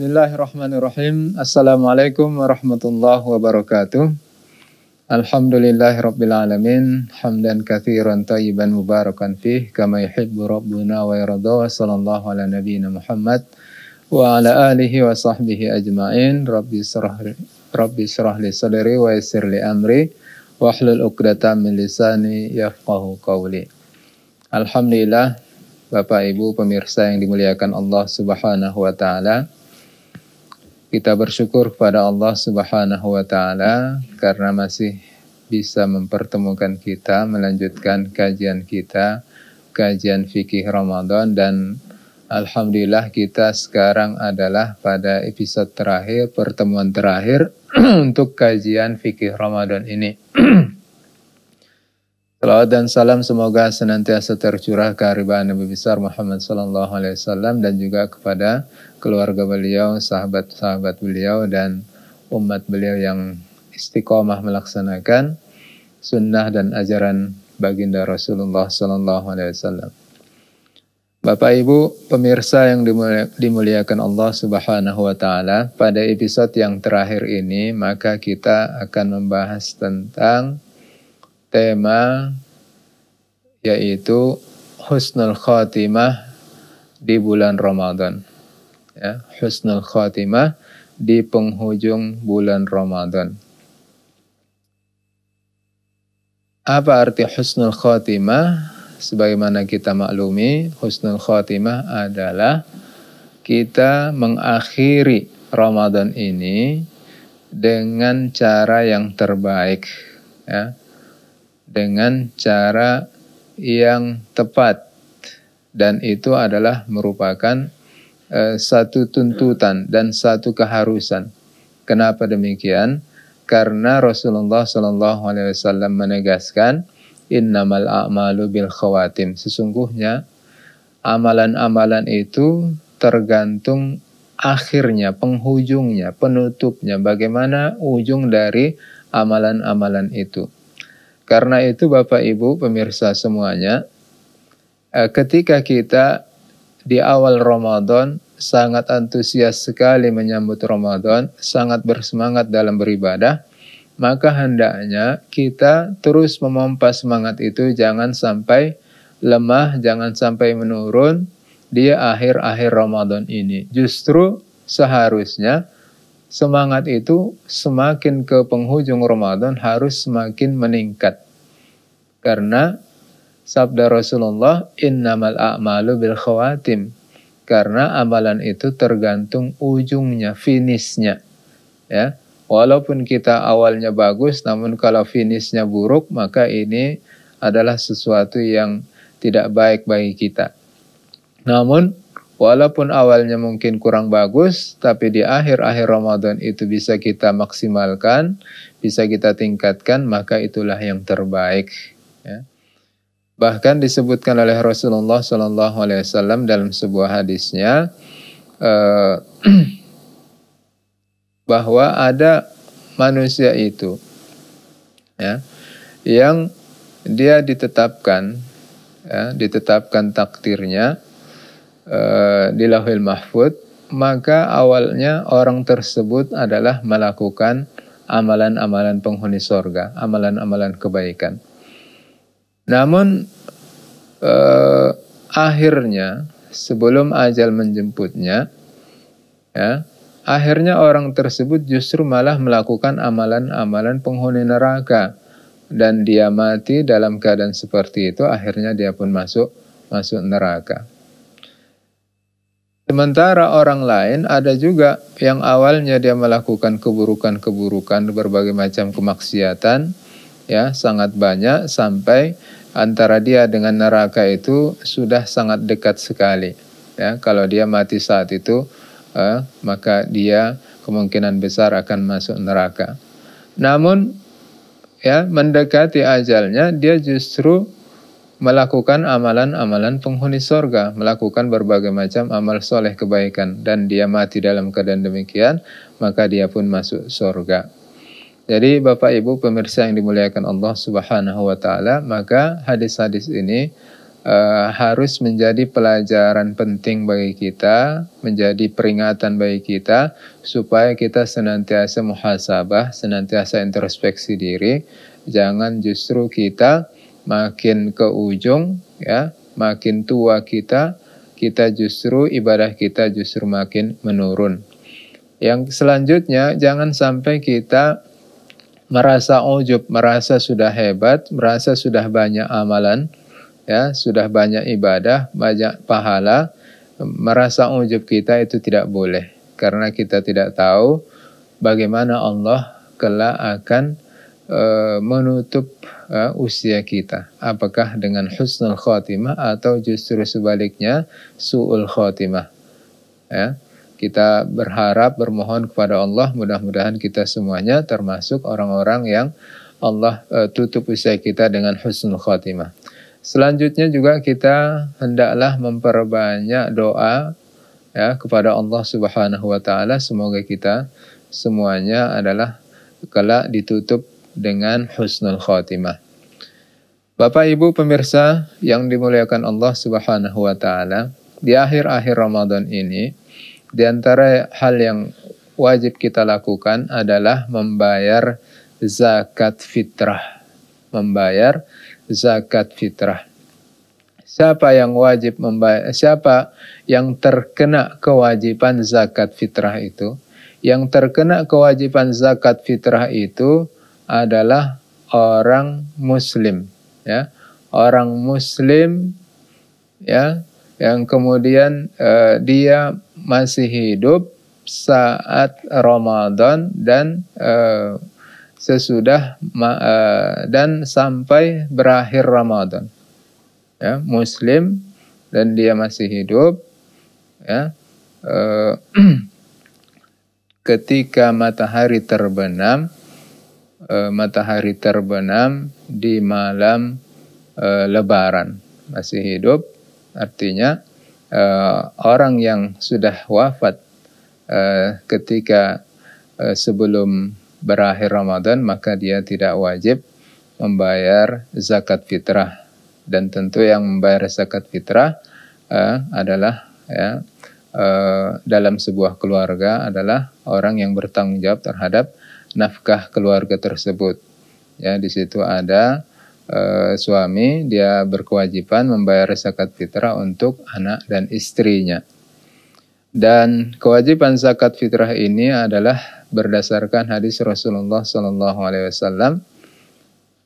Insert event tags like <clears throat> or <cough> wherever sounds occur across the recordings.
Bismillahirrahmanirrahim. Assalamualaikum warahmatullahi wabarakatuh. Alhamdulillahirabbil alamin. Hamdan katsiran tayyiban mubarakan fih kama yuhibbu rabbuna wa yarda. Sallallahu ala nabiyyina Muhammad wa ala alihi wa sahbihi ajmain. Rabbi israh Rabbi israh li sadri wa yassir li amri wahlul 'uqdatam min lisani yafqahu qawli. Alhamdulillah Bapak Ibu pemirsa yang dimuliakan Allah Subhanahu wa taala. Kita bersyukur kepada Allah Subhanahu wa taala karena masih bisa mempertemukan kita melanjutkan kajian kita, kajian fikih Ramadan dan alhamdulillah kita sekarang adalah pada episode terakhir, pertemuan terakhir <clears throat> untuk kajian fikih Ramadan ini. <clears throat> Salawat dan salam semoga senantiasa tercurah ke haribaan Nabi besar Muhammad sallallahu alaihi wasallam dan juga kepada keluarga beliau, sahabat-sahabat beliau dan umat beliau yang istiqomah melaksanakan sunnah dan ajaran baginda Rasulullah sallallahu alaihi wasallam. Bapak Ibu pemirsa yang dimuliakan Allah Subhanahu wa taala, pada episode yang terakhir ini maka kita akan membahas tentang tema yaitu husnul khatimah di bulan Ramadan. Ya, husnul khatimah di penghujung bulan Ramadan. Apa arti husnul khatimah? Sebagaimana kita maklumi, husnul khatimah adalah kita mengakhiri Ramadan ini dengan cara yang terbaik. Ya dengan cara yang tepat dan itu adalah merupakan uh, satu tuntutan dan satu keharusan. Kenapa demikian? Karena Rasulullah Shallallahu Alaihi Wasallam menegaskan innamal a'malu bil khawatim. Sesungguhnya amalan-amalan itu tergantung akhirnya, penghujungnya, penutupnya, bagaimana ujung dari amalan-amalan itu. Karena itu Bapak Ibu pemirsa semuanya, eh, ketika kita di awal Ramadan sangat antusias sekali menyambut Ramadan, sangat bersemangat dalam beribadah, maka hendaknya kita terus memompa semangat itu jangan sampai lemah, jangan sampai menurun di akhir-akhir Ramadan ini. Justru seharusnya semangat itu semakin ke penghujung Ramadan harus semakin meningkat. Karena sabda Rasulullah, innamal a'malu bil khawatim. Karena amalan itu tergantung ujungnya, finishnya. Ya, walaupun kita awalnya bagus, namun kalau finishnya buruk, maka ini adalah sesuatu yang tidak baik bagi kita. Namun Walaupun awalnya mungkin kurang bagus, tapi di akhir-akhir Ramadan itu bisa kita maksimalkan, bisa kita tingkatkan, maka itulah yang terbaik. Ya. Bahkan disebutkan oleh Rasulullah Wasallam dalam sebuah hadisnya uh, <clears throat> bahwa ada manusia itu, ya, yang dia ditetapkan, ya, ditetapkan takdirnya uh, di Lauhil Mahfud, maka awalnya orang tersebut adalah melakukan amalan-amalan penghuni sorga, amalan-amalan kebaikan. Namun uh, akhirnya sebelum ajal menjemputnya, ya, akhirnya orang tersebut justru malah melakukan amalan-amalan penghuni neraka dan dia mati dalam keadaan seperti itu akhirnya dia pun masuk masuk neraka. Sementara orang lain ada juga yang awalnya dia melakukan keburukan-keburukan berbagai macam kemaksiatan ya sangat banyak sampai antara dia dengan neraka itu sudah sangat dekat sekali ya kalau dia mati saat itu eh, maka dia kemungkinan besar akan masuk neraka. Namun ya mendekati ajalnya dia justru melakukan amalan-amalan penghuni sorga, melakukan berbagai macam amal soleh kebaikan, dan dia mati dalam keadaan demikian, maka dia pun masuk sorga. Jadi Bapak Ibu pemirsa yang dimuliakan Allah Subhanahu wa taala, maka hadis-hadis ini uh, harus menjadi pelajaran penting bagi kita, menjadi peringatan bagi kita supaya kita senantiasa muhasabah, senantiasa introspeksi diri. Jangan justru kita makin ke ujung ya, makin tua kita, kita justru ibadah kita justru makin menurun. Yang selanjutnya jangan sampai kita merasa ujub, merasa sudah hebat, merasa sudah banyak amalan, ya sudah banyak ibadah, banyak pahala, merasa ujub kita itu tidak boleh karena kita tidak tahu bagaimana Allah kelak akan uh, menutup uh, usia kita. Apakah dengan husnul khotimah atau justru sebaliknya su'ul khotimah. Ya. Kita berharap bermohon kepada Allah mudah-mudahan kita semuanya termasuk orang-orang yang Allah uh, tutup usia kita dengan husnul khotimah. Selanjutnya juga kita hendaklah memperbanyak doa ya kepada Allah Subhanahu wa taala semoga kita semuanya adalah kelak ditutup dengan husnul khatimah. Bapak Ibu pemirsa yang dimuliakan Allah Subhanahu wa taala, di akhir-akhir Ramadan ini di antara hal yang wajib kita lakukan adalah membayar zakat fitrah. Membayar zakat fitrah. Siapa yang wajib membayar, siapa yang terkena kewajiban zakat fitrah itu? Yang terkena kewajiban zakat fitrah itu adalah orang muslim, ya. Orang muslim ya yang kemudian uh, dia masih hidup saat Ramadan dan uh, sesudah uh, dan sampai berakhir Ramadan. Ya, muslim dan dia masih hidup ya. Uh, <clears throat> ketika matahari terbenam uh, matahari terbenam di malam uh, lebaran. Masih hidup artinya uh, orang yang sudah wafat uh, ketika uh, sebelum berakhir Ramadan maka dia tidak wajib membayar zakat fitrah. Dan tentu yang membayar zakat fitrah uh, adalah ya uh, dalam sebuah keluarga adalah orang yang bertanggung jawab terhadap nafkah keluarga tersebut ya di situ ada uh, suami dia berkewajiban membayar zakat fitrah untuk anak dan istrinya dan kewajiban zakat fitrah ini adalah berdasarkan hadis Rasulullah Wasallam.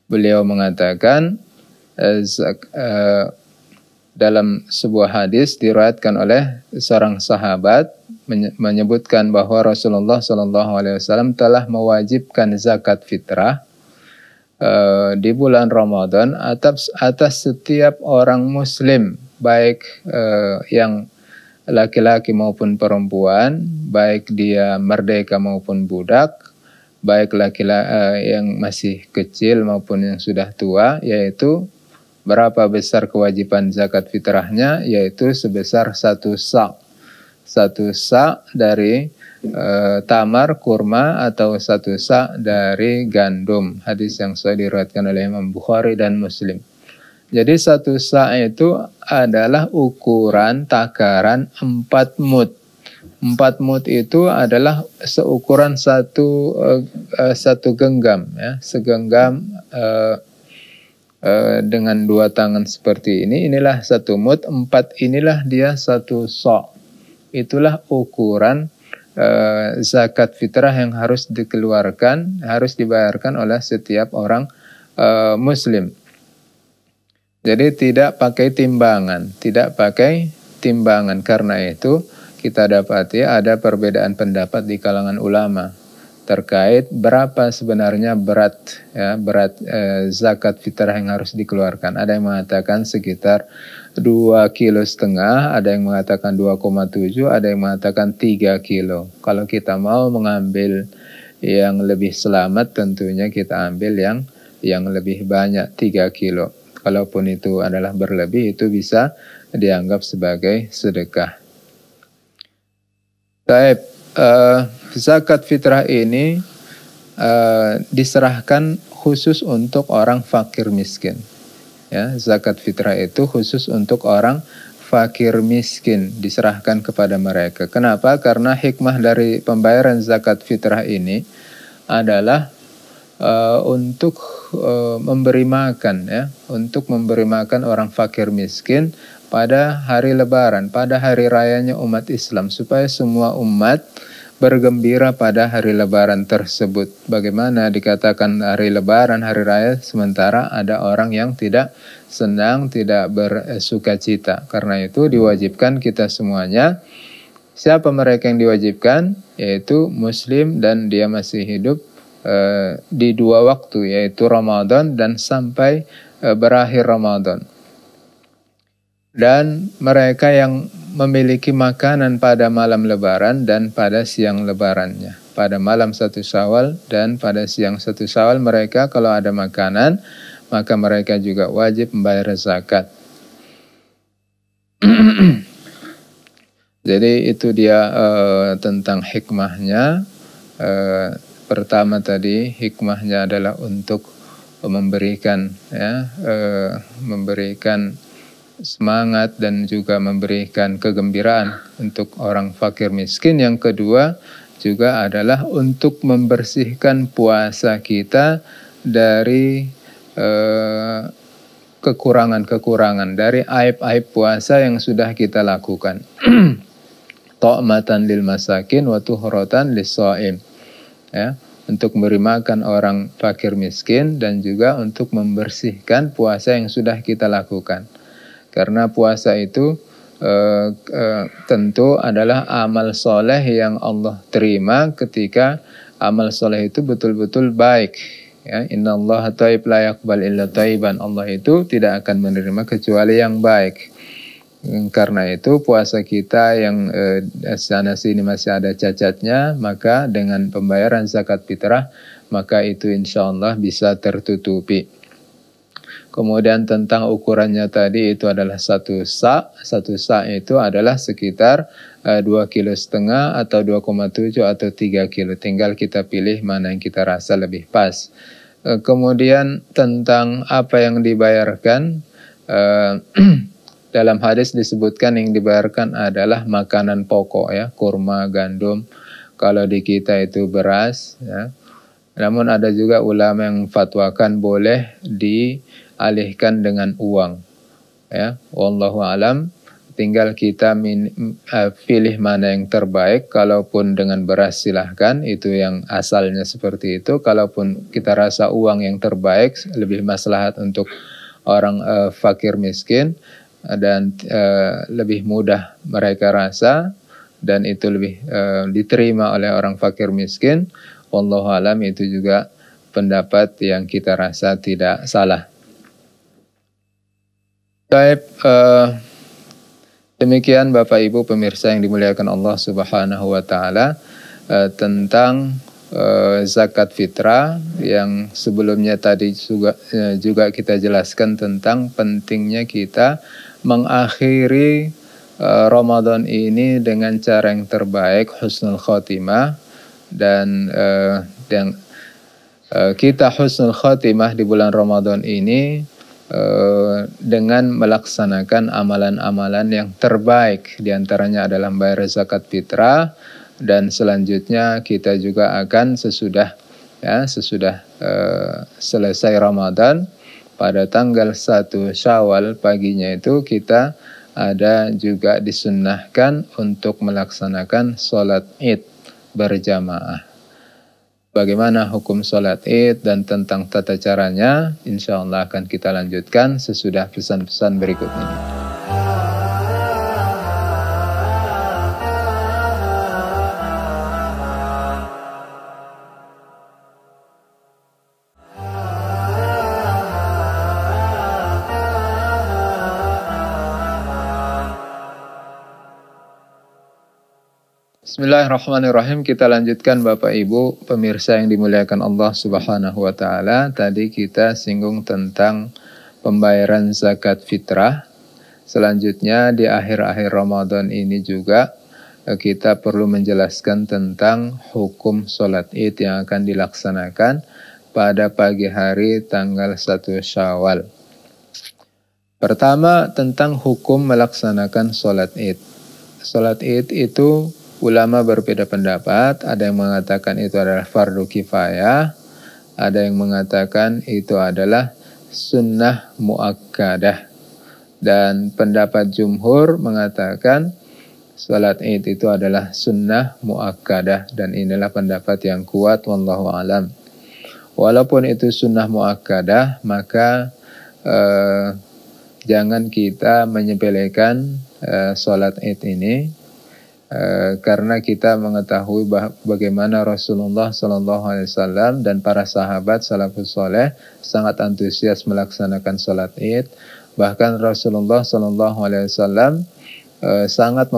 Beliau mengatakan eh, eh, dalam sebuah hadis diriwayatkan oleh seorang sahabat menyebutkan bahwa Rasulullah Sallallahu Alaihi Wasallam telah mewajibkan zakat fitrah eh, di bulan Ramadan atas atas setiap orang Muslim baik yang laki-laki maupun perempuan, baik dia merdeka maupun budak, baik laki-laki uh, yang masih kecil maupun yang sudah tua, yaitu berapa besar kewajiban zakat fitrahnya, yaitu sebesar satu sa' satu sa' dari uh, tamar kurma atau satu sa' dari gandum. Hadis yang sudah diriwayatkan oleh Imam Bukhari dan Muslim. Jadi satu sa' itu adalah ukuran takaran empat mut. Empat mut itu adalah seukuran satu uh, uh, satu genggam ya, segenggam uh, dengan dua tangan seperti ini. Inilah satu mut. Empat inilah dia satu sa'. Itulah ukuran uh, zakat fitrah yang harus dikeluarkan, harus dibayarkan oleh setiap orang uh, Muslim. Jadi tidak pakai timbangan, tidak pakai timbangan. Karena itu kita dapati ada perbedaan pendapat di kalangan ulama terkait berapa sebenarnya berat ya berat eh, zakat fitrah yang harus dikeluarkan. Ada yang mengatakan sekitar 2 kilo setengah, ada yang mengatakan 2,7, ada yang mengatakan 3 kilo. Kalau kita mau mengambil yang lebih selamat tentunya kita ambil yang yang lebih banyak 3 kilo kalaupun itu adalah berlebih itu bisa dianggap sebagai sedekah. Taib, uh, zakat fitrah ini uh, diserahkan khusus untuk orang fakir miskin. Ya, zakat fitrah itu khusus untuk orang fakir miskin diserahkan kepada mereka. Kenapa? Karena hikmah dari pembayaran zakat fitrah ini adalah uh, untuk uh, memberi makan ya, untuk memberi makan orang fakir miskin pada hari lebaran, pada hari rayanya umat Islam supaya semua umat bergembira pada hari lebaran tersebut. Bagaimana dikatakan hari lebaran, hari raya, sementara ada orang yang tidak senang, tidak bersuka cita. Karena itu diwajibkan kita semuanya. Siapa mereka yang diwajibkan? Yaitu muslim dan dia masih hidup eh, di dua waktu, yaitu Ramadan dan sampai eh, berakhir Ramadan. Dan mereka yang memiliki makanan pada malam lebaran dan pada siang lebarannya. Pada malam satu syawal dan pada siang satu syawal mereka kalau ada makanan maka mereka juga wajib membayar zakat. <clears throat> Jadi itu dia uh, tentang hikmahnya. Uh, pertama tadi hikmahnya adalah untuk memberikan ya uh, memberikan semangat dan juga memberikan kegembiraan untuk orang fakir miskin. Yang kedua juga adalah untuk membersihkan puasa kita dari eh, kekurangan-kekurangan, dari aib-aib puasa yang sudah kita lakukan. <clears throat> Ta'matan lil masakin wa tuhrotan lis Ya, untuk memberi makan orang fakir miskin dan juga untuk membersihkan puasa yang sudah kita lakukan. Karena puasa itu uh, uh, tentu adalah amal soleh yang Allah terima ketika amal soleh itu betul-betul baik. Ya, Inna Allah taib la yakbal illa taiban. Allah itu tidak akan menerima kecuali yang baik. Karena itu puasa kita yang eh, sana sini masih ada cacatnya, maka dengan pembayaran zakat fitrah, maka itu insya Allah bisa tertutupi. Kemudian tentang ukurannya tadi itu adalah satu sa, satu sa itu adalah sekitar uh, kilo setengah atau 2,7 atau 3 kilo. Tinggal kita pilih mana yang kita rasa lebih pas. Uh, kemudian tentang apa yang dibayarkan, uh, <clears throat> dalam hadis disebutkan yang dibayarkan adalah makanan pokok ya, kurma, gandum. Kalau di kita itu beras ya. Namun ada juga ulama yang fatwakan boleh di alihkan dengan uang. Ya, wallahu alam. Tinggal kita min, uh, pilih mana yang terbaik. Kalaupun dengan beras silahkan, itu yang asalnya seperti itu. Kalaupun kita rasa uang yang terbaik lebih maslahat untuk orang uh, fakir miskin dan uh, lebih mudah mereka rasa dan itu lebih uh, diterima oleh orang fakir miskin. Wallahu alam itu juga pendapat yang kita rasa tidak salah. Baik, uh, demikian Bapak Ibu pemirsa yang dimuliakan Allah Subhanahu wa taala uh, tentang uh, zakat fitrah yang sebelumnya tadi juga uh, juga kita jelaskan tentang pentingnya kita mengakhiri uh, Ramadan ini dengan cara yang terbaik husnul khotimah dan uh, dan uh, kita husnul khotimah di bulan Ramadan ini Eh, dengan melaksanakan amalan-amalan yang terbaik. Di antaranya adalah membayar zakat fitrah. Dan selanjutnya kita juga akan sesudah ya sesudah uh, selesai Ramadan pada tanggal 1 Syawal paginya itu kita ada juga disunnahkan untuk melaksanakan sholat id berjamaah bagaimana hukum sholat id dan tentang tata caranya, insya Allah akan kita lanjutkan sesudah pesan-pesan berikut ini. Bismillahirrahmanirrahim. Kita lanjutkan Bapak Ibu pemirsa yang dimuliakan Allah Subhanahu wa taala. Tadi kita singgung tentang pembayaran zakat fitrah. Selanjutnya di akhir-akhir Ramadan ini juga eh, kita perlu menjelaskan tentang hukum sholat id yang akan dilaksanakan pada pagi hari tanggal 1 Syawal. Pertama tentang hukum melaksanakan sholat id. Sholat id itu ulama berbeda pendapat. Ada yang mengatakan itu adalah fardu kifayah. Ada yang mengatakan itu adalah sunnah muakkadah. Dan pendapat jumhur mengatakan sholat id itu adalah sunnah muakkadah. Dan inilah pendapat yang kuat. Wallahu alam. Walaupun itu sunnah muakkadah, maka eh, jangan kita menyepelekan uh, sholat id ini uh, karena kita mengetahui bagaimana Rasulullah Shallallahu Alaihi Wasallam dan para sahabat salafus soleh sangat antusias melaksanakan sholat id. Bahkan Rasulullah Shallallahu Alaihi Wasallam uh, sangat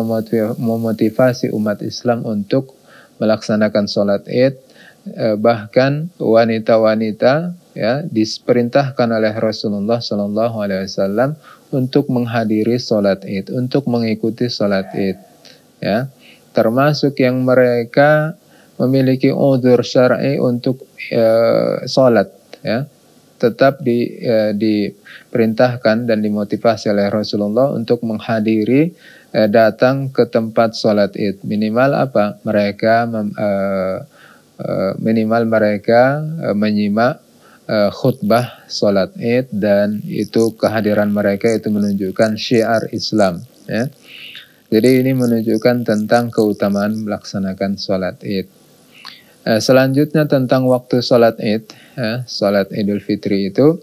memotivasi umat Islam untuk melaksanakan sholat id. Bahkan wanita-wanita ya diperintahkan oleh Rasulullah Shallallahu Alaihi Wasallam untuk menghadiri sholat id, untuk mengikuti sholat id, ya. Termasuk yang mereka memiliki udur syar'i untuk uh, sholat, ya. Tetap di, uh, diperintahkan dan dimotivasi oleh Rasulullah untuk menghadiri uh, datang ke tempat sholat id. Minimal apa? Mereka mem, uh, uh, minimal mereka uh, menyimak uh, khutbah sholat id dan itu kehadiran mereka itu menunjukkan syiar Islam ya. Jadi ini menunjukkan tentang keutamaan melaksanakan sholat id. Uh, selanjutnya tentang waktu sholat id, ya, sholat idul fitri itu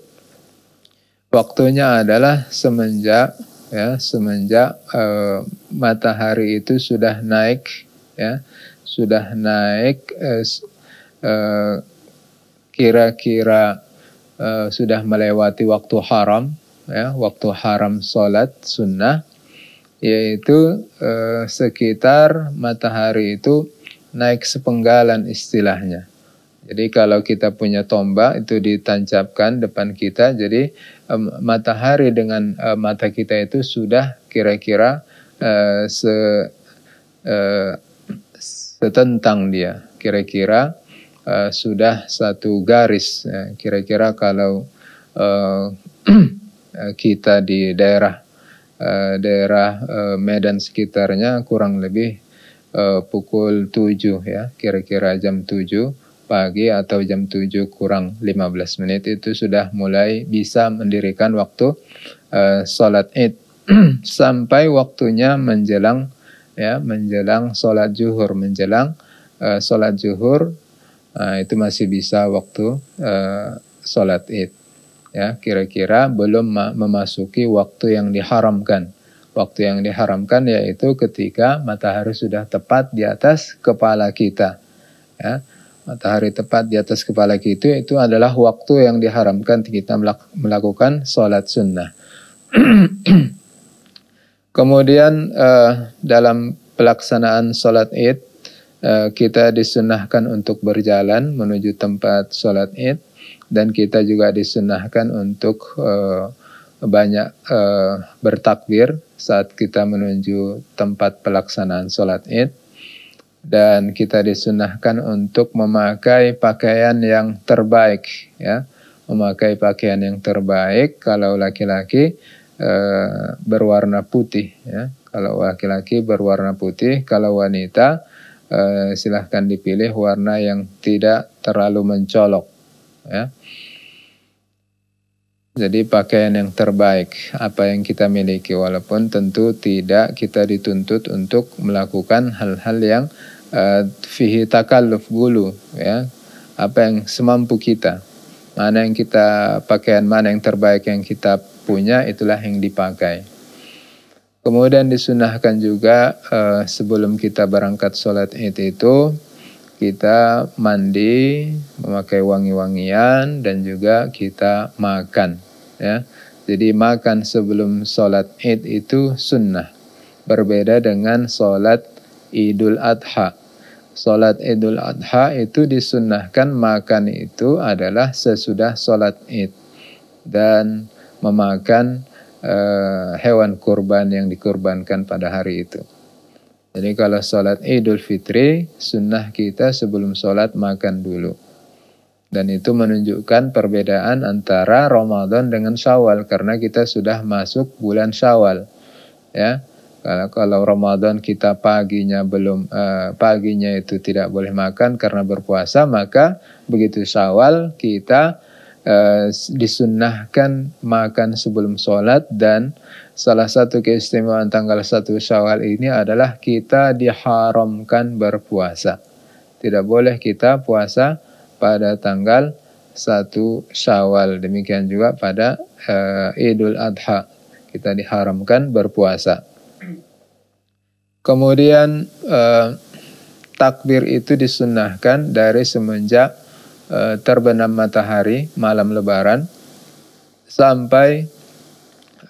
waktunya adalah semenjak ya semenjak uh, matahari itu sudah naik ya sudah naik uh, kira-kira sudah melewati waktu haram, ya, waktu haram sholat sunnah, yaitu uh, sekitar matahari itu naik sepenggalan istilahnya. Jadi kalau kita punya tombak itu ditancapkan depan kita, jadi um, matahari dengan uh, mata kita itu sudah kira-kira uh, se uh, setentang dia, kira-kira uh, sudah satu garis. Ya. Kira-kira kalau uh, <clears throat> kita di daerah uh, daerah uh, Medan sekitarnya kurang lebih uh, pukul 7 ya, kira-kira jam 7 pagi atau jam 7 kurang 15 menit itu sudah mulai bisa mendirikan waktu uh, sholat id <clears throat> sampai waktunya menjelang ya menjelang sholat zuhur menjelang uh, sholat zuhur uh, itu masih bisa waktu uh, sholat id. Ya, kira-kira belum memasuki waktu yang diharamkan. Waktu yang diharamkan yaitu ketika matahari sudah tepat di atas kepala kita. Ya, matahari tepat di atas kepala kita itu adalah waktu yang diharamkan kita melakukan sholat sunnah. <clears throat> Kemudian uh, dalam pelaksanaan sholat id Eh, kita disunahkan untuk berjalan menuju tempat sholat id dan kita juga disunahkan untuk uh, banyak uh, bertakbir saat kita menuju tempat pelaksanaan sholat id. Dan kita disunahkan untuk memakai pakaian yang terbaik ya. Memakai pakaian yang terbaik kalau laki-laki uh, berwarna putih ya. Kalau laki-laki berwarna putih kalau wanita silahkan dipilih warna yang tidak terlalu mencolok ya. Jadi pakaian yang terbaik apa yang kita miliki walaupun tentu tidak kita dituntut untuk melakukan hal-hal yang uh, fihi takalluf bulu ya. Apa yang semampu kita. Mana yang kita pakaian mana yang terbaik yang kita punya itulah yang dipakai. Kemudian disunahkan juga uh, sebelum kita berangkat sholat id itu kita mandi, memakai wangi-wangian dan juga kita makan. Ya, jadi makan sebelum sholat id itu sunnah. Berbeda dengan sholat idul adha. Sholat idul adha itu disunnahkan makan itu adalah sesudah sholat id dan memakan uh, hewan kurban yang dikurbankan pada hari itu. Jadi kalau sholat idul fitri, sunnah kita sebelum sholat makan dulu. Dan itu menunjukkan perbedaan antara Ramadan dengan Syawal karena kita sudah masuk bulan Syawal. Ya. Kalau kalau Ramadan kita paginya belum uh, paginya itu tidak boleh makan karena berpuasa, maka begitu Syawal kita uh, disunnahkan makan sebelum sholat dan salah satu keistimewaan tanggal 1 Syawal ini adalah kita diharamkan berpuasa. Tidak boleh kita puasa pada tanggal 1 Syawal. Demikian juga pada uh, Idul Adha kita diharamkan berpuasa. Kemudian uh, takbir itu disunahkan dari semenjak uh, terbenam matahari malam Lebaran sampai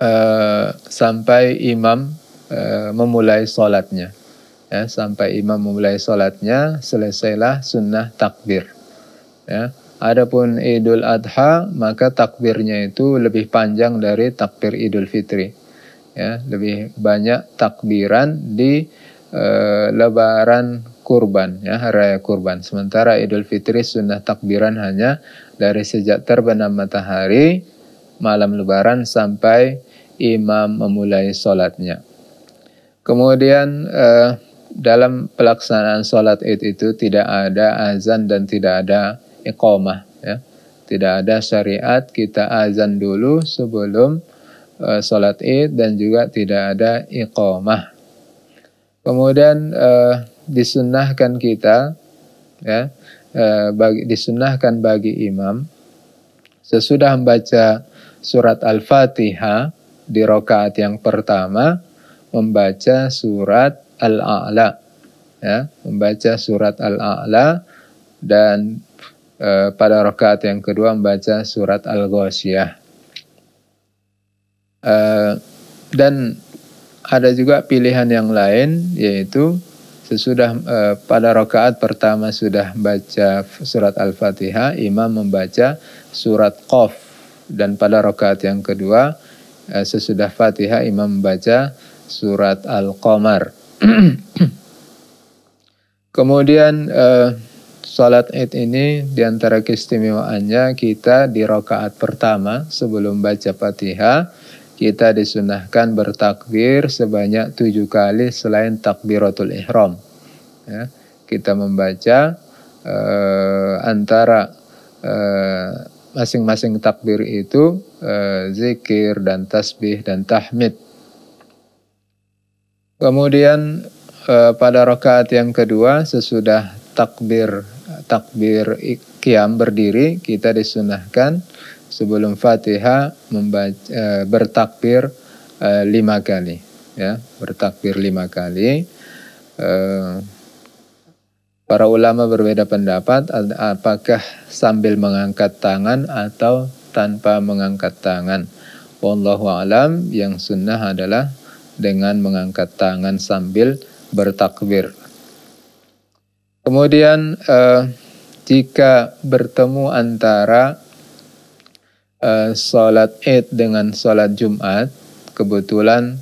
uh, sampai imam uh, memulai sholatnya. Ya, sampai imam memulai sholatnya selesailah sunnah takbir. Ya. Adapun Idul Adha maka takbirnya itu lebih panjang dari takbir Idul Fitri. Ya, lebih banyak takbiran di uh, Lebaran kurban ya hari raya kurban. Sementara Idul Fitri sunnah takbiran hanya dari sejak terbenam matahari malam Lebaran sampai imam memulai sholatnya. Kemudian uh, dalam pelaksanaan sholat id itu tidak ada azan dan tidak ada iqamah ya. Tidak ada syariat kita azan dulu sebelum uh, sholat id dan juga tidak ada iqamah. Kemudian uh, disunnahkan kita ya uh, bagi disunnahkan bagi imam sesudah membaca surat Al-Fatihah di rakaat yang pertama membaca surat Al-A'la ya membaca surat Al-A'la dan Eh, pada rakaat yang kedua membaca surat Al-Ghasyiyah. Uh, dan ada juga pilihan yang lain yaitu sesudah uh, pada rakaat pertama sudah baca surat Al-Fatihah, imam membaca surat Qaf dan pada rakaat yang kedua sesudah Fatihah imam membaca surat Al-Qamar. <clears throat> Kemudian uh, Salat Id ini di antara keistimewaannya kita di rakaat pertama sebelum baca Fatihah kita disunahkan bertakbir sebanyak tujuh kali selain takbiratul ihram. Ya, kita membaca uh, antara masing-masing takbir itu uh, zikir dan tasbih dan tahmid. Kemudian uh, pada rakaat yang kedua sesudah takbir takbir kiam berdiri kita disunahkan sebelum Fatihah membaca e, bertakbir lima kali ya bertakbir lima kali para ulama berbeda pendapat apakah sambil mengangkat tangan atau tanpa mengangkat tangan. Wallahu alam yang sunnah adalah dengan mengangkat tangan sambil bertakbir. Kemudian uh, jika bertemu antara uh, sholat Id dengan sholat Jumat, kebetulan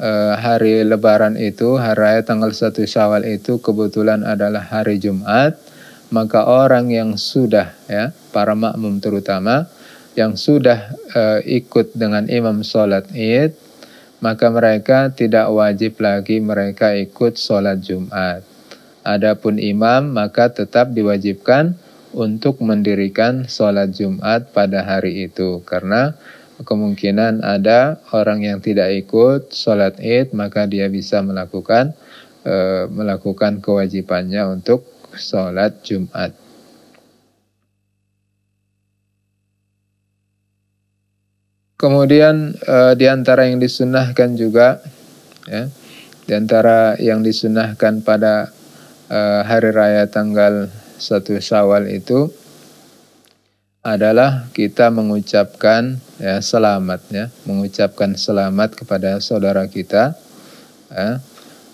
uh, hari Lebaran itu, hari raya tanggal 1 Syawal itu kebetulan adalah hari Jumat, maka orang yang sudah ya para makmum terutama yang sudah uh, ikut dengan imam sholat Id, maka mereka tidak wajib lagi mereka ikut sholat Jumat. Adapun imam maka tetap diwajibkan untuk mendirikan sholat Jumat pada hari itu karena kemungkinan ada orang yang tidak ikut sholat id maka dia bisa melakukan e, melakukan kewajibannya untuk sholat Jumat. Kemudian e, di antara yang disunahkan juga ya, di antara yang disunahkan pada uh, hari raya tanggal 1 Syawal itu adalah kita mengucapkan ya selamat ya, mengucapkan selamat kepada saudara kita ya,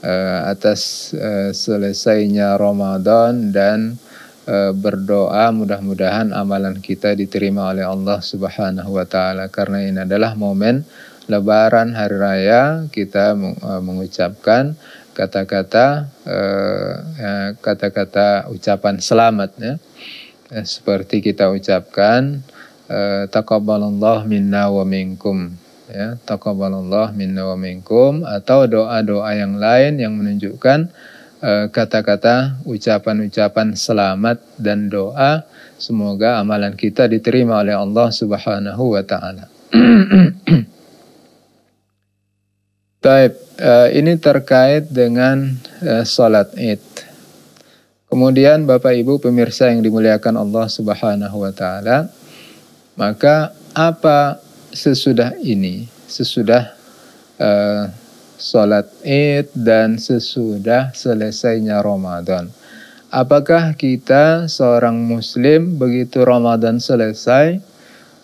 uh, atas uh, selesainya Ramadan dan uh, berdoa mudah-mudahan amalan kita diterima oleh Allah Subhanahu wa taala. Karena ini adalah momen lebaran hari raya kita mengucapkan kata-kata uh, kata-kata ucapan selamat ya. Eh, seperti kita ucapkan eh, taqabbalallah minna wa minkum ya. Taqabbalallah minna wa minkum atau doa-doa yang lain yang menunjukkan eh, kata-kata ucapan-ucapan selamat dan doa semoga amalan kita diterima oleh Allah Subhanahu wa taala. <clears throat> Baik, uh, ini terkait dengan uh, salat Id. Kemudian Bapak Ibu pemirsa yang dimuliakan Allah Subhanahu wa taala, maka apa sesudah ini, sesudah uh, salat Id dan sesudah selesainya Ramadan? Apakah kita seorang muslim begitu Ramadan selesai,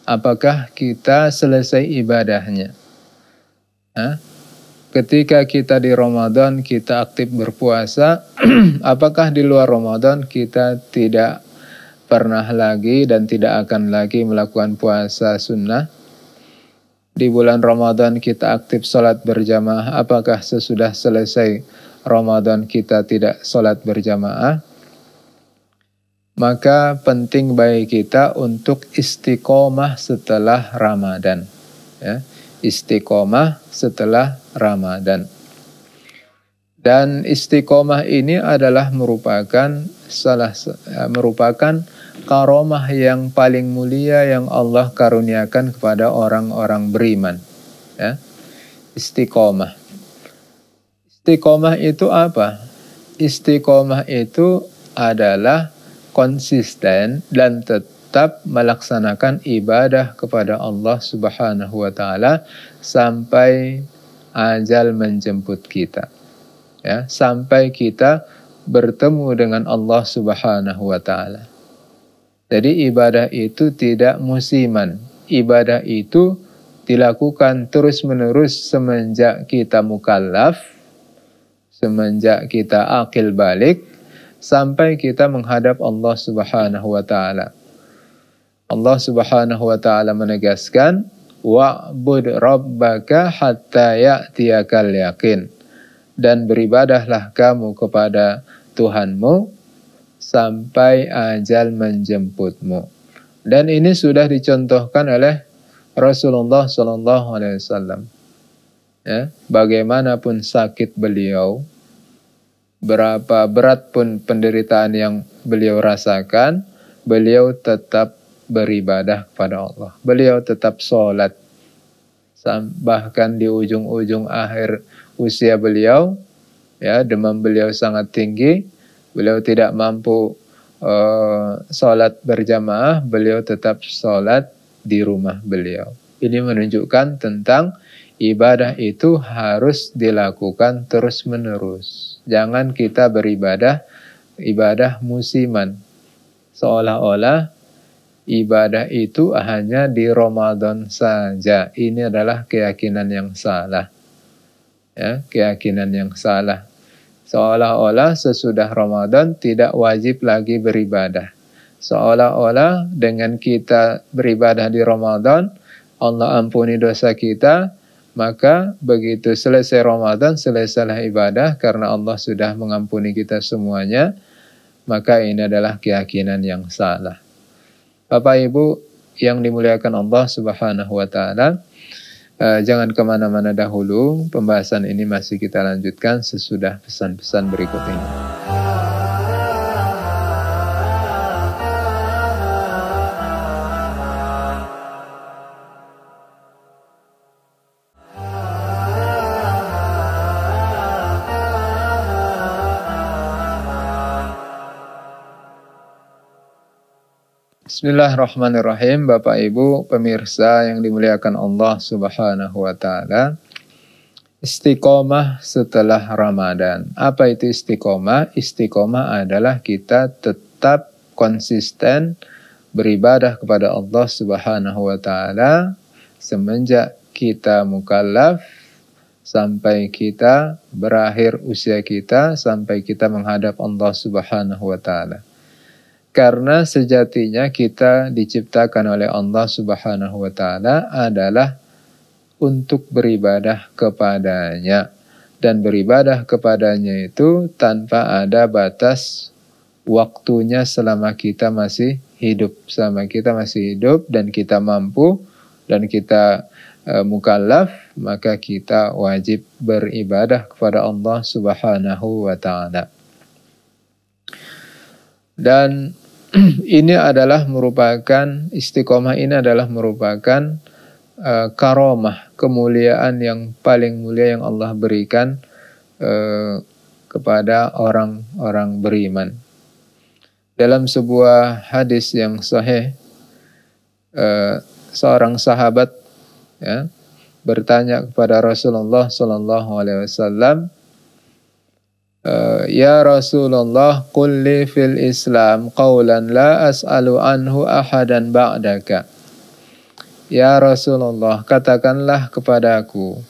apakah kita selesai ibadahnya? Hah? ketika kita di Ramadan kita aktif berpuasa, <clears throat> apakah di luar Ramadan kita tidak pernah lagi dan tidak akan lagi melakukan puasa sunnah? Di bulan Ramadan kita aktif sholat berjamaah, apakah sesudah selesai Ramadan kita tidak sholat berjamaah? Maka penting bagi kita untuk istiqomah setelah Ramadan. Ya istiqomah setelah Ramadan. Dan istiqomah ini adalah merupakan salah merupakan karomah yang paling mulia yang Allah karuniakan kepada orang-orang beriman. Ya. Istiqomah. Istiqomah itu apa? Istiqomah itu adalah konsisten dan tetap melaksanakan ibadah kepada Allah Subhanahu wa taala sampai ajal menjemput kita. Ya, sampai kita bertemu dengan Allah Subhanahu wa taala. Jadi ibadah itu tidak musiman. Ibadah itu dilakukan terus-menerus semenjak kita mukallaf, semenjak kita akil balik sampai kita menghadap Allah Subhanahu wa taala. Allah Subhanahu wa taala menegaskan wa'bud rabbaka hatta ya'tiyakal yakin dan beribadahlah kamu kepada Tuhanmu sampai ajal menjemputmu. Dan ini sudah dicontohkan oleh Rasulullah Sallallahu Alaihi Wasallam. Ya, bagaimanapun sakit beliau, berapa berat pun penderitaan yang beliau rasakan, beliau tetap beribadah kepada Allah. Beliau tetap sholat. Bahkan di ujung-ujung akhir usia beliau, ya demam beliau sangat tinggi. Beliau tidak mampu uh, sholat berjamaah, beliau tetap sholat di rumah beliau. Ini menunjukkan tentang ibadah itu harus dilakukan terus-menerus. Jangan kita beribadah ibadah musiman. Seolah-olah ibadah itu hanya di Ramadan saja. Ini adalah keyakinan yang salah. Ya, keyakinan yang salah. Seolah-olah sesudah Ramadan tidak wajib lagi beribadah. Seolah-olah dengan kita beribadah di Ramadan, Allah ampuni dosa kita, maka begitu selesai Ramadan, selesailah ibadah karena Allah sudah mengampuni kita semuanya, maka ini adalah keyakinan yang salah. Bapak Ibu yang dimuliakan Allah Subhanahu wa taala, uh, jangan ke mana-mana dahulu. Pembahasan ini masih kita lanjutkan sesudah pesan-pesan berikut ini. Bismillahirrahmanirrahim Bapak Ibu pemirsa yang dimuliakan Allah Subhanahu wa taala. Istiqomah setelah Ramadan. Apa itu istiqomah? Istiqomah adalah kita tetap konsisten beribadah kepada Allah Subhanahu wa taala semenjak kita mukallaf sampai kita berakhir usia kita sampai kita menghadap Allah Subhanahu wa taala. Karena sejatinya kita diciptakan oleh Allah Subhanahu wa taala adalah untuk beribadah kepadanya dan beribadah kepadanya itu tanpa ada batas waktunya selama kita masih hidup, selama kita masih hidup dan kita mampu dan kita uh, mukallaf, maka kita wajib beribadah kepada Allah Subhanahu wa taala. Dan <clears throat> ini adalah merupakan istiqomah ini adalah merupakan uh, karomah kemuliaan yang paling mulia yang Allah berikan uh, kepada orang-orang beriman. Dalam sebuah hadis yang sahih, uh, seorang sahabat ya, bertanya kepada Rasulullah Sallallahu Alaihi Wasallam, Uh, ya Rasulullah kulli fil Islam qawlan la as'alu anhu ahadan ba'daka. Ya Rasulullah katakanlah kepadaku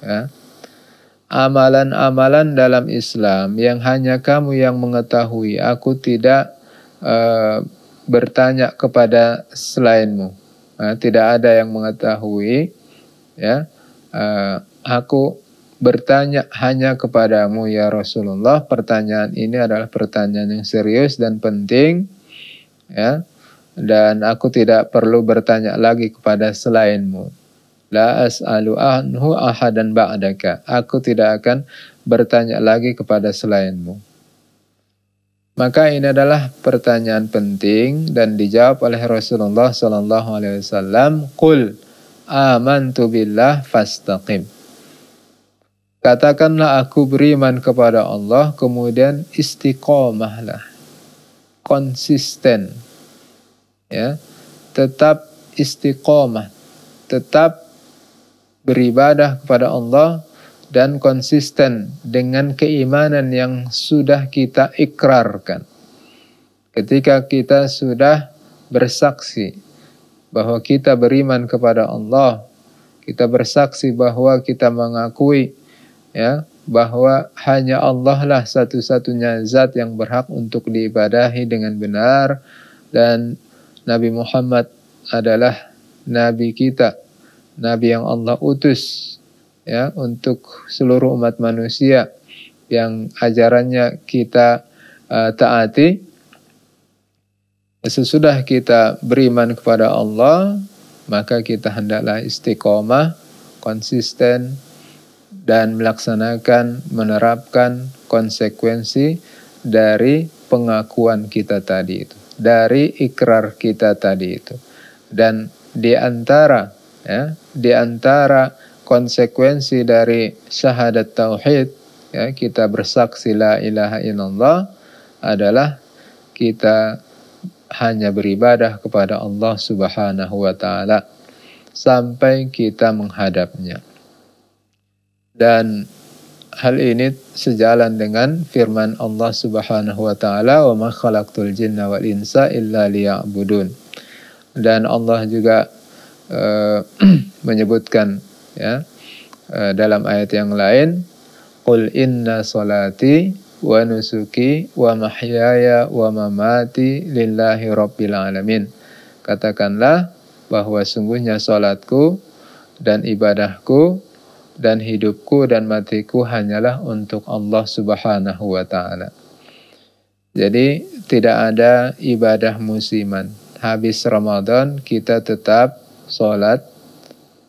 ya, amalan-amalan dalam Islam yang hanya kamu yang mengetahui aku tidak uh, bertanya kepada selainmu uh, tidak ada yang mengetahui ya aku bertanya hanya kepadamu ya Rasulullah. Pertanyaan ini adalah pertanyaan yang serius dan penting ya. Dan aku tidak perlu bertanya lagi kepada selainmu. La as'alu anhu ahadan ba'daka. Aku tidak akan bertanya lagi kepada selainmu. Maka ini adalah pertanyaan penting dan dijawab oleh Rasulullah sallallahu alaihi wasallam, "Qul amantu billah fastaqim." Katakanlah aku beriman kepada Allah, kemudian istiqomahlah. Konsisten. Ya. Tetap istiqomah. Tetap beribadah kepada Allah dan konsisten dengan keimanan yang sudah kita ikrarkan. Ketika kita sudah bersaksi bahwa kita beriman kepada Allah, kita bersaksi bahwa kita mengakui ya bahwa hanya Allah lah satu-satunya zat yang berhak untuk diibadahi dengan benar dan Nabi Muhammad adalah nabi kita, nabi yang Allah utus ya untuk seluruh umat manusia yang ajarannya kita uh, taati. Sesudah kita beriman kepada Allah, maka kita hendaklah istiqomah, konsisten, dan melaksanakan menerapkan konsekuensi dari pengakuan kita tadi itu, dari ikrar kita tadi itu. Dan di antara ya, di antara konsekuensi dari syahadat tauhid ya, kita bersaksi la ilaha illallah adalah kita hanya beribadah kepada Allah Subhanahu wa taala sampai kita menghadapnya. Dan hal ini sejalan dengan firman Allah Subhanahu wa taala wa ma khalaqtul jinna wal insa illa liya'budun. Dan Allah juga uh, <clears throat> menyebutkan ya uh, dalam ayat yang lain qul inna salati wa nusuki wa mahyaya wa mamati lillahi rabbil alamin. Katakanlah bahwa sungguhnya salatku dan ibadahku dan hidupku dan matiku hanyalah untuk Allah Subhanahu wa taala. Jadi tidak ada ibadah musiman. Habis Ramadan kita tetap sholat,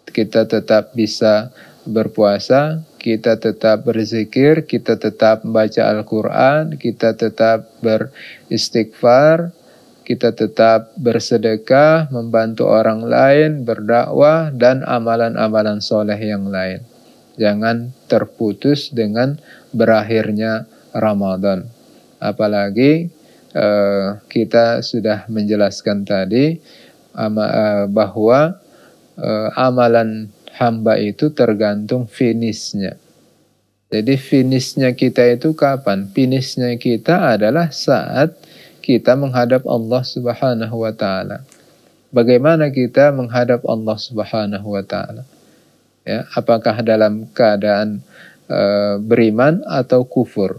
kita tetap bisa berpuasa, kita tetap berzikir, kita tetap membaca Al-Quran, kita tetap beristighfar, kita tetap bersedekah, membantu orang lain, berdakwah, dan amalan-amalan soleh yang lain jangan terputus dengan berakhirnya Ramadan. Apalagi uh, kita sudah menjelaskan tadi uh, bahwa uh, amalan hamba itu tergantung finishnya. Jadi finishnya kita itu kapan? Finishnya kita adalah saat kita menghadap Allah Subhanahu wa taala. Bagaimana kita menghadap Allah Subhanahu wa taala? Ya apakah dalam keadaan e, beriman atau kufur?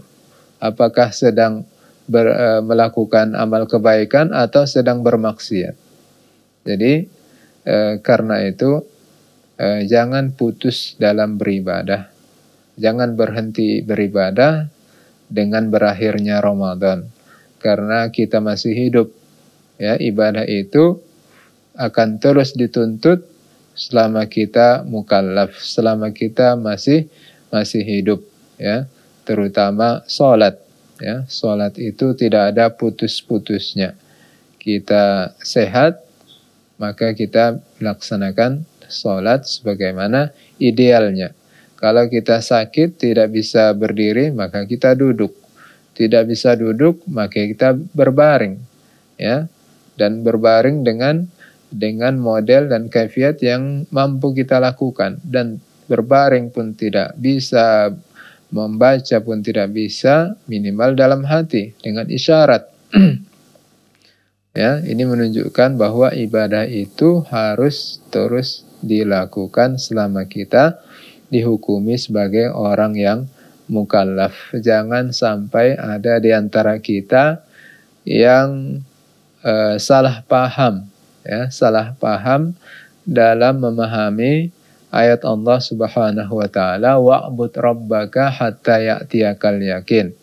Apakah sedang ber, e, melakukan amal kebaikan atau sedang bermaksiat? Jadi e, karena itu e, jangan putus dalam beribadah. Jangan berhenti beribadah dengan berakhirnya Ramadan. Karena kita masih hidup. Ya, ibadah itu akan terus dituntut selama kita mukallaf, selama kita masih masih hidup ya, terutama sholat ya. Sholat itu tidak ada putus-putusnya. Kita sehat, maka kita melaksanakan sholat sebagaimana idealnya. Kalau kita sakit tidak bisa berdiri, maka kita duduk. Tidak bisa duduk, maka kita berbaring. Ya, dan berbaring dengan dengan model dan kaifiat yang mampu kita lakukan. Dan berbaring pun tidak bisa membaca pun tidak bisa minimal dalam hati dengan isyarat. <clears throat> Ya ini menunjukkan bahwa ibadah itu harus terus dilakukan selama kita dihukumi sebagai orang yang mukallaf. Jangan sampai ada di antara kita yang uh, salah paham ya salah paham dalam memahami ayat Allah Subhanahu wa taala wa'bud rabbaka hatta ya'tiyakal yakin.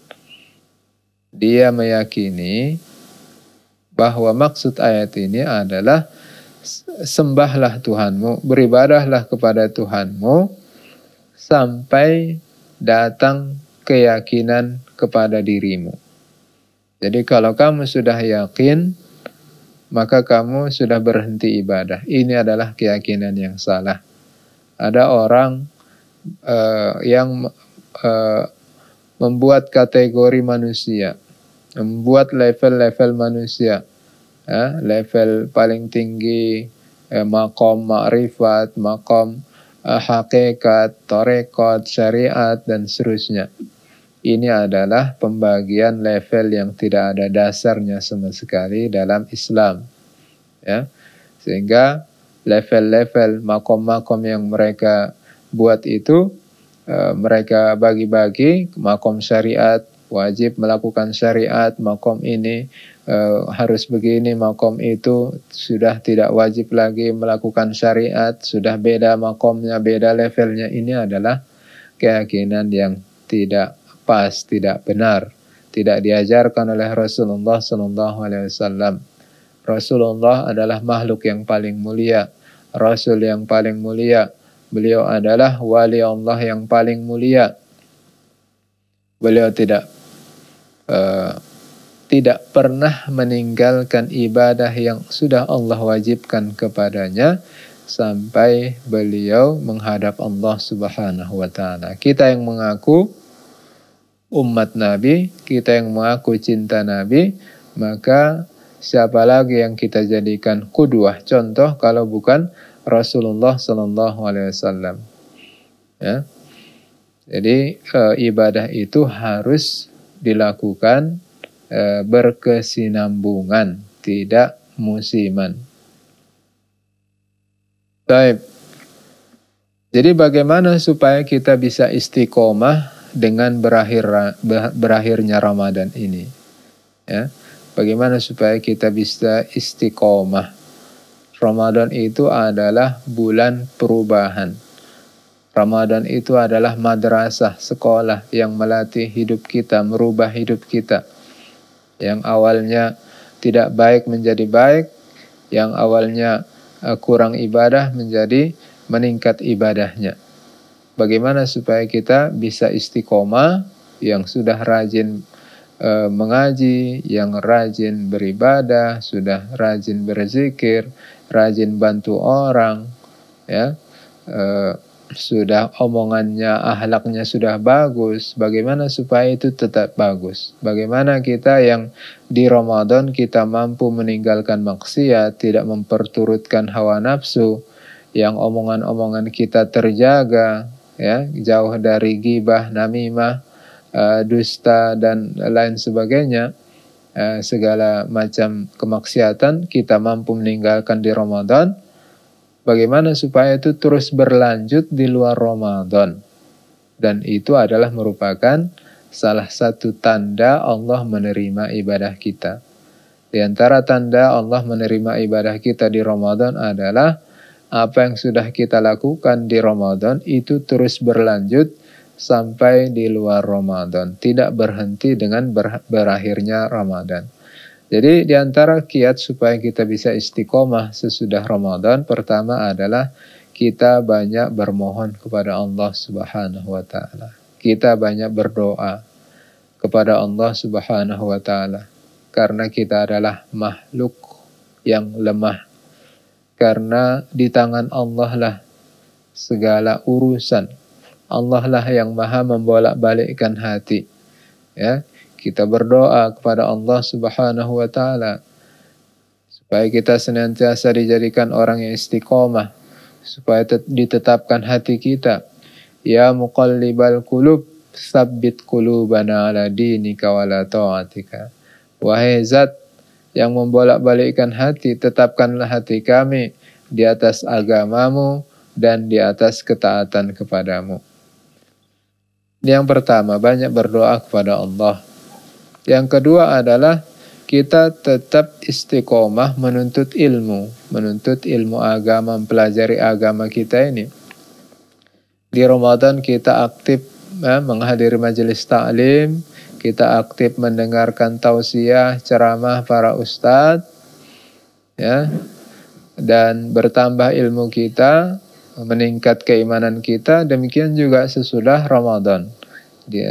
Dia meyakini bahwa maksud ayat ini adalah sembahlah Tuhanmu, beribadahlah kepada Tuhanmu sampai datang keyakinan kepada dirimu. Jadi kalau kamu sudah yakin maka kamu sudah berhenti ibadah. Ini adalah keyakinan yang salah. Ada orang uh, yang uh, membuat kategori manusia, membuat level-level manusia, uh, level paling tinggi, uh, makom ma'rifat, makom uh, hakikat, torekot, syariat, dan seterusnya ini adalah pembagian level yang tidak ada dasarnya sama sekali dalam Islam. Ya. Sehingga level-level makom-makom yang mereka buat itu uh, mereka bagi-bagi makom syariat wajib melakukan syariat makom ini uh, harus begini makom itu sudah tidak wajib lagi melakukan syariat sudah beda makomnya beda levelnya ini adalah keyakinan yang tidak pas, tidak benar, tidak diajarkan oleh Rasulullah Sallallahu Alaihi Wasallam. Rasulullah adalah makhluk yang paling mulia, Rasul yang paling mulia. Beliau adalah wali Allah yang paling mulia. Beliau tidak uh, tidak pernah meninggalkan ibadah yang sudah Allah wajibkan kepadanya sampai beliau menghadap Allah Subhanahu wa taala. Kita yang mengaku umat Nabi, kita yang mengaku cinta Nabi, maka siapa lagi yang kita jadikan kudwah contoh kalau bukan Rasulullah Sallallahu Alaihi Wasallam. Ya. Jadi e, ibadah itu harus dilakukan e, berkesinambungan, tidak musiman. Baik. Jadi bagaimana supaya kita bisa istiqomah dengan berakhir berakhirnya Ramadan ini. Ya. Bagaimana supaya kita bisa istiqomah? Ramadan itu adalah bulan perubahan. Ramadan itu adalah madrasah, sekolah yang melatih hidup kita, merubah hidup kita. Yang awalnya tidak baik menjadi baik, yang awalnya eh, kurang ibadah menjadi meningkat ibadahnya. Bagaimana supaya kita bisa istiqomah yang sudah rajin e, mengaji, yang rajin beribadah, sudah rajin berzikir, rajin bantu orang, ya. E, sudah omongannya, ahlaknya sudah bagus, bagaimana supaya itu tetap bagus? Bagaimana kita yang di Ramadan kita mampu meninggalkan maksiat, tidak memperturutkan hawa nafsu, yang omongan-omongan kita terjaga, ya jauh dari gibah, namimah, uh, dusta dan lain sebagainya, uh, segala macam kemaksiatan kita mampu meninggalkan di Ramadan. Bagaimana supaya itu terus berlanjut di luar Ramadan? Dan itu adalah merupakan salah satu tanda Allah menerima ibadah kita. Di antara tanda Allah menerima ibadah kita di Ramadan adalah apa yang sudah kita lakukan di Ramadan itu terus berlanjut sampai di luar Ramadan, tidak berhenti dengan ber berakhirnya Ramadan. Jadi di antara kiat supaya kita bisa istiqomah sesudah Ramadan, pertama adalah kita banyak bermohon kepada Allah Subhanahu wa taala. Kita banyak berdoa kepada Allah Subhanahu wa taala karena kita adalah makhluk yang lemah. Karena di tangan Allah lah segala urusan Allah lah yang maha membolak-balikkan hati. Ya, kita berdoa kepada Allah Subhanahu wa taala supaya kita senantiasa dijadikan orang yang istiqomah, supaya ditetapkan hati kita. Ya muqallibal qulub, sabbit qulubana ala dinika wa ta'atika. Wahai zat yang membolak-balikkan hati, tetapkanlah hati kami di atas agamamu dan di atas ketaatan kepadamu. Yang pertama, banyak berdoa kepada Allah. Yang kedua adalah kita tetap istiqomah menuntut ilmu, menuntut ilmu agama, mempelajari agama kita ini. Di Ramadan kita aktif ya, menghadiri majelis taklim, kita aktif mendengarkan tausiah, ceramah para ustadz, ya, dan bertambah ilmu kita, meningkat keimanan kita, demikian juga sesudah Ramadan.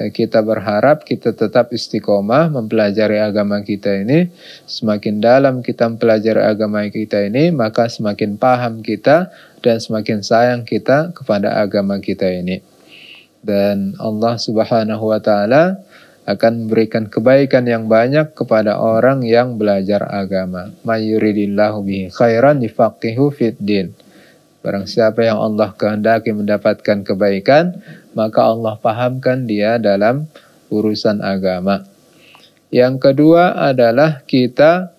Kita berharap kita tetap istiqomah mempelajari agama kita ini. Semakin dalam kita mempelajari agama kita ini, maka semakin paham kita dan semakin sayang kita kepada agama kita ini. Dan Allah Subhanahu wa taala akan memberikan kebaikan yang banyak kepada orang yang belajar agama. Mayuridillahu bihi khairan difaqihu fid din. Barang siapa yang Allah kehendaki mendapatkan kebaikan, maka Allah pahamkan dia dalam urusan agama. Yang kedua adalah kita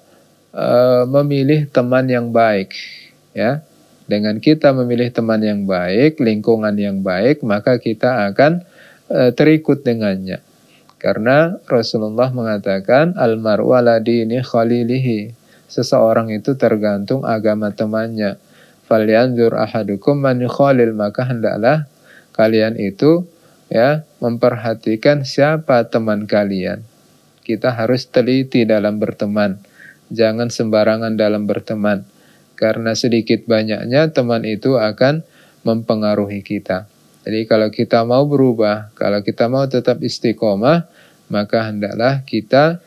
uh, memilih teman yang baik, ya. Dengan kita memilih teman yang baik, lingkungan yang baik, maka kita akan uh, terikut dengannya. Karena Rasulullah mengatakan almaru ala khalilihi. Seseorang itu tergantung agama temannya. Falyanzur ahadukum man yukhalil maka hendaklah kalian itu ya memperhatikan siapa teman kalian. Kita harus teliti dalam berteman. Jangan sembarangan dalam berteman. Karena sedikit banyaknya teman itu akan mempengaruhi kita. Jadi kalau kita mau berubah, kalau kita mau tetap istiqomah, maka hendaklah kita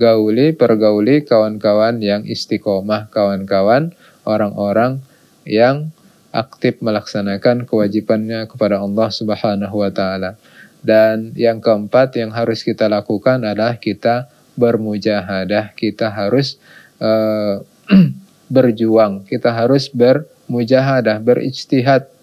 gauli, pergauli kawan-kawan yang istiqomah, kawan-kawan orang-orang yang aktif melaksanakan kewajibannya kepada Allah Subhanahu wa taala. Dan yang keempat yang harus kita lakukan adalah kita bermujahadah, kita harus uh, <clears throat> berjuang, kita harus bermujahadah, berijtihad.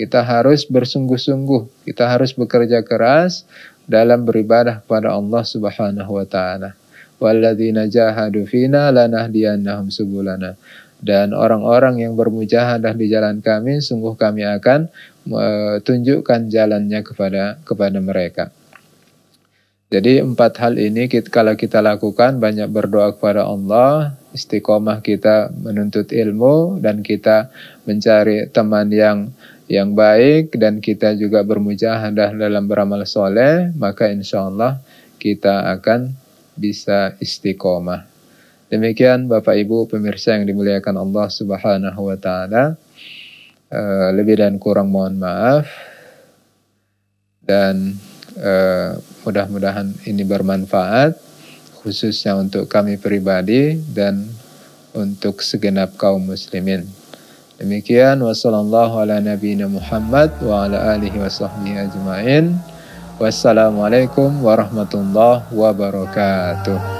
Kita harus bersungguh-sungguh, kita harus bekerja keras dalam beribadah kepada Allah Subhanahu wa taala. Walladzina jahadu fina lanahdiyannahum subulana dan orang-orang yang bermujahadah di jalan kami sungguh kami akan uh, tunjukkan jalannya kepada kepada mereka. Jadi empat hal ini kita, kalau kita lakukan banyak berdoa kepada Allah, istiqomah kita menuntut ilmu dan kita mencari teman yang yang baik dan kita juga bermujahadah dalam beramal soleh, maka insya Allah kita akan bisa istiqomah. Demikian Bapak Ibu pemirsa yang dimuliakan Allah Subhanahu wa taala. Uh, lebih dan kurang mohon maaf. Dan uh, mudah-mudahan ini bermanfaat khususnya untuk kami pribadi dan untuk segenap kaum muslimin. Demikian wassalamualaikum ala nabiyina Muhammad wa ala alihi wa sahbihi ajmain. Wassalamualaikum warahmatullahi wabarakatuh.